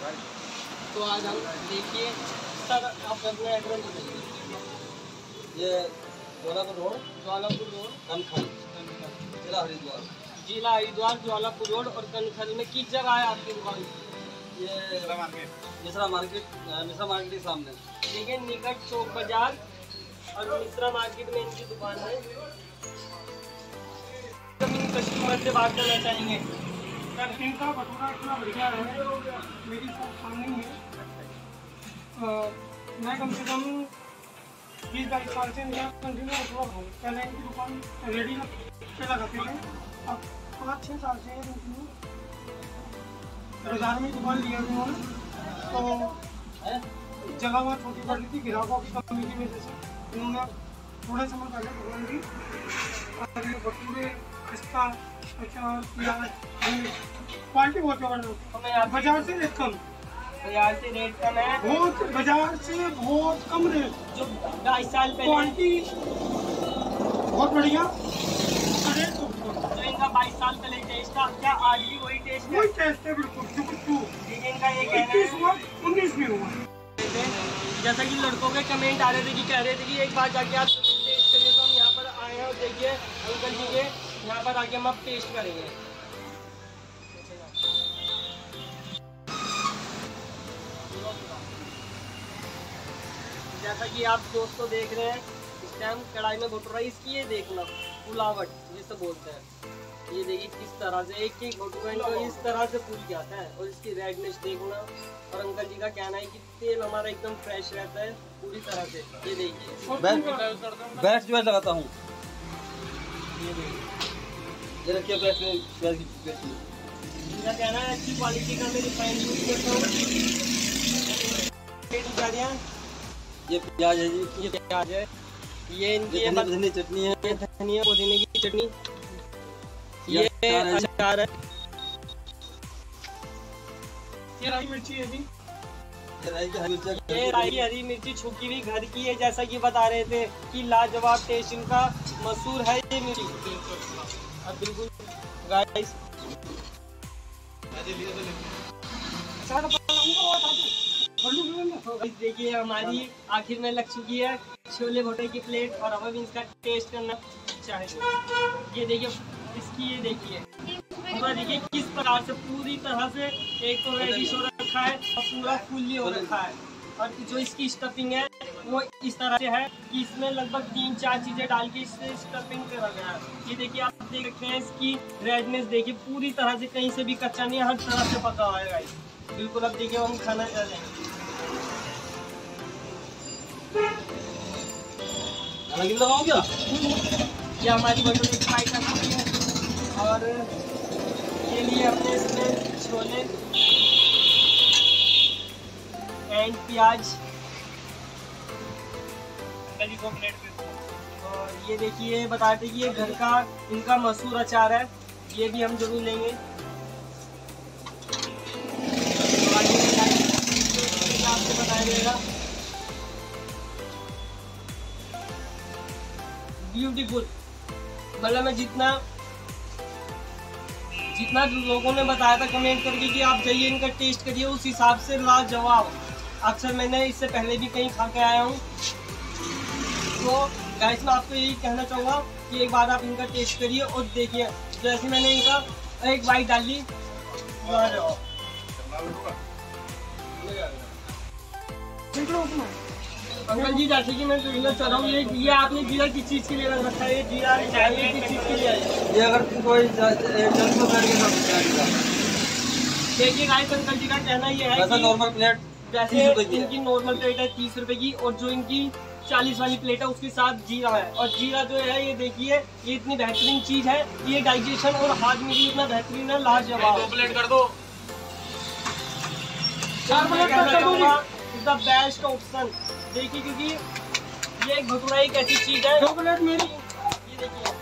तो आज हम देखिए सर आप अपना एड्रेस बताइए। ये ज्वालापुर रोड ज्वालापुर रोड। कनखल जिला हरिद्वार। जिला हरिद्वार ज्वालापुर रोड और कनखल में किस जगह है आपकी दुकान? ये मिश्रा मार्केट। अ, मिश्रा मार्केट के सामने। देखिए निकट चौक बाज़ार और मिश्रा मार्केट में इनकी दुकान है। कस्टमर से बात करना चाहेंगे। इतना बढ़िया है मेरी है मैं कम से कम बीस बाईस साल से इनका कंटिन्यू भटूरा खाऊँ पहले इनकी दुकान रेडी पे लगाते थे अब पाँच छः साल से बाज़ार में दुकान लिया उन्होंने तो जगह वहाँ छोटी पड़ रही थी ग्राहकों की कमी की वजह से उन्होंने थोड़े समय पहले दुकान दी और ये भटूरे इसका क्वालिटी बहुत ज़बरदस्त हमें बाज़ार से रेट कम। बाज़ार से रेट कम है। बहुत बाज़ार से बहुत कम रेट। जो ढाई साल पहले क्वालिटी बहुत बढ़िया। रेट बहुत इनका बाईस साल पहले टेस्ट था क्या आज भी वही टेस्ट है? वही टेस्ट है बिल्कुल। इनका ये कहना है हुआ उन्नीस भी हुआ। जैसा कि लड़कों के कमेंट आ रहे थे कि कह रहे थे कि एक बार जाके आप टेस्ट करिए तो हम यहाँ पर आए हैं और देखिए अंकल जी के यहाँ पर आके हम अब टेस्ट करेंगे। जैसा कि आप दोस्तों देख रहे हैं इस टाइम कढ़ाई में भटूरा इसकी ये देखना फुलावट जिसे बोलते हैं। ये देखिए किस तरह से एक एक भटूरा इनको इस तरह से फूल जाता है और इसकी रेडनेस देखना। और अंकल जी का कहना है कि तेल हमारा एकदम फ्रेश रहता है पूरी तरह से। ये देखिए। है लगाता हूँ। ये देखिए। ये रखिए बेस्ट प्याज की पेस्ट इनका कहना है अच्छी क्वालिटी का मैं रिफाइंड यूज़ करता हूँ ये प्याज है जी ये प्याज है। ये इनकी ये ये धनिया धनिया चटनी है। ये धनिया पुदीने की चटनी। ये ये अचार है। है। ये राई मिर्ची है जी। ये राई हरी मिर्ची छुकी हुई घर की है जैसा कि बता रहे थे कि लाजवाब टेस्ट इनका मशहूर है ये मिर्ची। है। गाइस देखिए, हमारी आखिर में लग चुकी है छोले भटूरे की प्लेट और हम इसका टेस्ट करना चाहेंगे। ये देखिए, इसकी ये देखिए। देखिए, किस प्रकार से पूरी तरह से एक तो रेडिश हो रखा है और पूरा फुल्ली हो रखा है। और जो इसकी स्टफिंग है वो इस तरह से है कि इसमें लगभग तीन चार चीज़ें डाल के इससे स्टफिंग करा गया है। ये देखिए, आप देख सकते हैं इसकी रेडनेस देखिए, पूरी तरह से कहीं से भी कच्चा नहीं हर तरह से पका हुआ है बिल्कुल, अब देखिए हम खाना चाह रहे हैं लगाओ क्या ये हमारी भटूरे की आइटम होती है। और ये लिए अपने इसमें छोले एंड प्याज। और ये देखिए बताते कि ये घर का, इनका मशहूर अचार है। ये भी हम ज़रूर लेंगे। ब्यूटीफुल मतलब मैं जितना जितना लोगों ने बताया था कमेंट करके कि आप जाइए, इनका टेस्ट करिए, उस हिसाब से लाजवाब। अक्सर मैंने इससे पहले भी कहीं खा के आया हूँ। तो गाइस मैं आपको यही कहना चाहूँगा कि एक बार आप इनका टेस्ट करिए और देखिए। जैसे मैंने इनका एक बाइट डाली। उसमें अंकल जी जैसे कि मैं कहना चाह रहा हूँ ये ये आपने जीरा किस चीज़ के लिए रख रखा है? ये जीरा चाय किस चीज़ के लिए है? ये अगर कोई जाएगा देखिए गाइस अंकल जी का कहना ये है कि नॉर्मल प्लेट जैसे 30 रुपए की। इनकी नॉर्मल प्लेट है तीस रुपए की और जो इनकी चालीस वाली प्लेट है उसके साथ जीरा है। और जीरा जो है ये देखिए ये इतनी बेहतरीन चीज़ है ये डाइजेशन और हाथ में भी इतना बेहतरीन है लाजवाब। प्लेट कर दो। चार प्लेट कर दो। द। बेस्ट ऑप्शन देखिए क्योंकि ये एक भटूरा एक ऐसी चीज़ है। दो प्लेट मेरी ये देखिए।